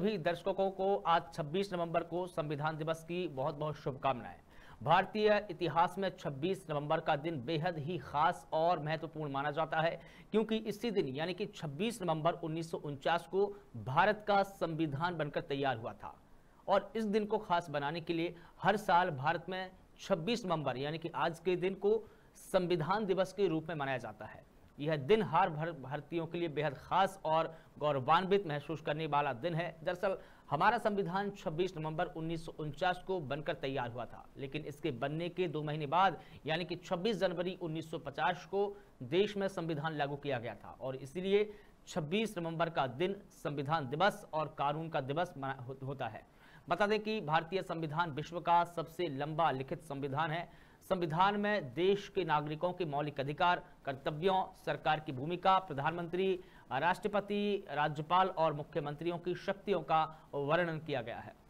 सभी दर्शकों को आज 26 नवंबर को संविधान दिवस की बहुत बहुत शुभकामनाएँ। भारतीय इतिहास में 26 नवंबर का दिन बेहद ही खास और महत्वपूर्ण माना जाता है, क्योंकि इसी दिन, यानी कि 26 नवंबर उन्नीस सौ उनचास को भारत का संविधान बनकर तैयार हुआ था। और इस दिन को खास बनाने के लिए हर साल भारत में 26 नवंबर, यानी कि आज के दिन को संविधान दिवस के रूप में मनाया जाता है। यह दिन हर भारतीयों के लिए बेहद खास और गौरवान्वित महसूस करने वाला दिन है। दरअसल, हमारा संविधान 26 नवंबर उन्नीस सौ उनचास को बनकर तैयार हुआ था, लेकिन इसके बनने के दो महीने बाद, यानी कि 26 जनवरी 1950 को देश में संविधान लागू किया गया था, और इसलिए 26 नवंबर का दिन संविधान दिवस और कानून का दिवस होता है। बता दें कि भारतीय संविधान विश्व का सबसे लंबा लिखित संविधान है संविधान में देश के नागरिकों के मौलिक अधिकार, कर्तव्यों, सरकार की भूमिका, प्रधानमंत्री, राष्ट्रपति, राज्यपाल और मुख्यमंत्रियों की शक्तियों का वर्णन किया गया है।